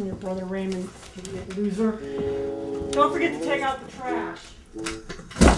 from your brother Raymond, idiot loser. Don't forget to take out the trash.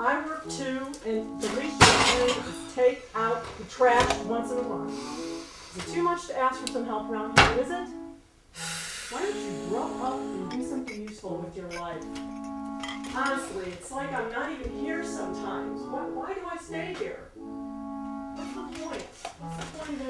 I work too, and the least you do is take out the trash once in a while. Is it too much to ask for some help around here, is it? Why don't you grow up and do something useful with your life? Honestly, it's like I'm not even here sometimes. Why, why do I stay here? What's the point? What's the point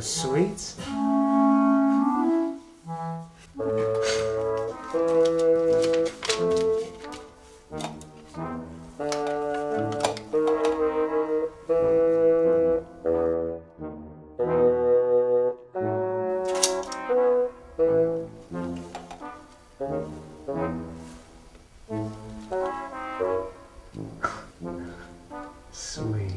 Sweets. Sweet.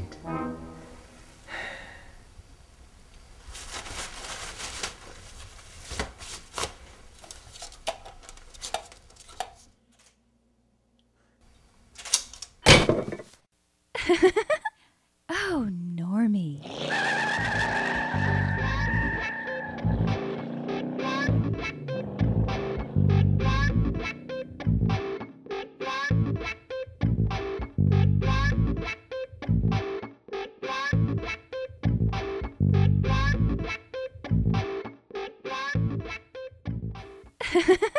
oh, Normie.